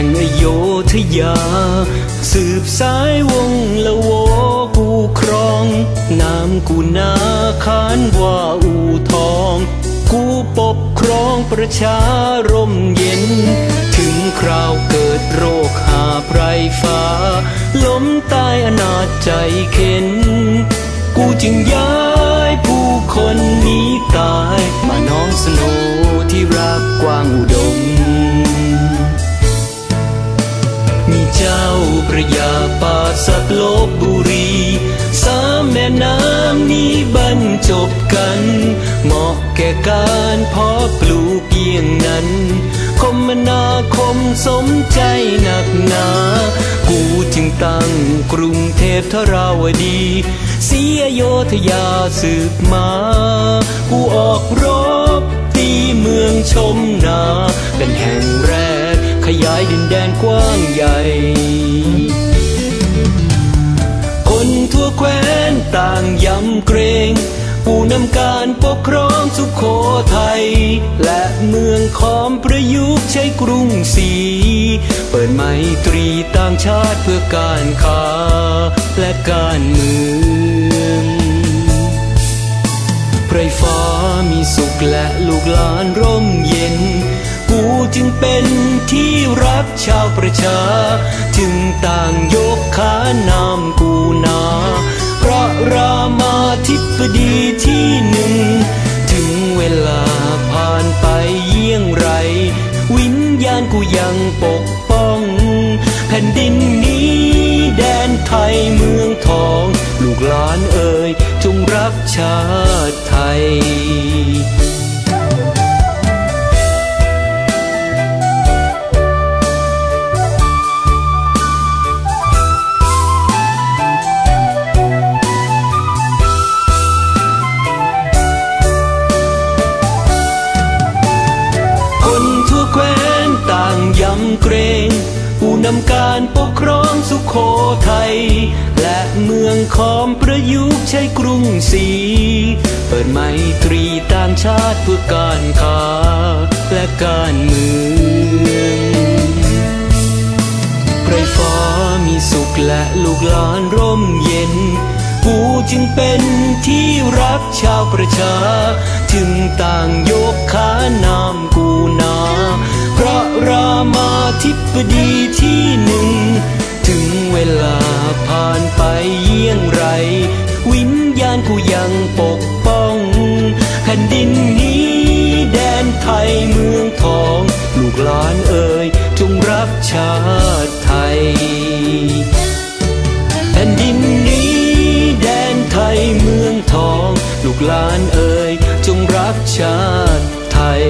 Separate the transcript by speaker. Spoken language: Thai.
Speaker 1: ธยา สืบสายวงละโวกูครอง นามกูนาขานว่าอูทอง กูปกครองประชาร่มเย็น ถึงคราวเกิดโรคหาไพรฟ้า ล้มตายอนาจใจเข็น กูจึงย้ายผู้คนหนีตาย มาน้องสโนที่รักกว้างอุดม สักลบบุรีสามแม่น้ำนี้บรรจบกัน เหมาะแก่การเพาะปลูกเยี่ยงนั้น คมนาคมสมใจหนักหนา กูจึงตั้งกรุงเทพทราวดี เสียโยธยาสืบมา กูออกรบตีเมืองชมนา เป็นแห่งแรกขยายดินแดนกว้างใหญ่ ทั่วแคว้นต่างยำเกรงผู้นำการปกครองสุขโขทัย และเมืองขอมประยุกต์ใช้กรุงศรีเปิดไมตรีต่างชาติเพื่อการค้าและการเมืองไพรฟ้ามีสุขและลูกหลานร่มเย็น กูจึงเป็นที่รักชาวประชา จึงต่างยกขานามกูน หนึ่ง ถึงเวลาผ่านไปเยี่ยงไร วิญญาณกูยังปกป้อง แผ่นดินนี้แดนไทยเมืองทอง ลูกหลานเอ่ยจงรักชาติไทย ทย และเมืองขอมประยุกต์ใช้กรุงศรีเปิดไมตรีต่างชาติเพื่อการค้าและการเมืองไรฟ้ามีสุขและลูกหลานร่มเย็น กูจึงเป็นที่รักชาวประชา จึงต่างยกขานามกูนาเพราะรามาธิบดีที่ ชาติไทยแผ่นดินนี้แดนไทยเมืองทอง ลูกหลานเอ่ยจงรักชาติไทย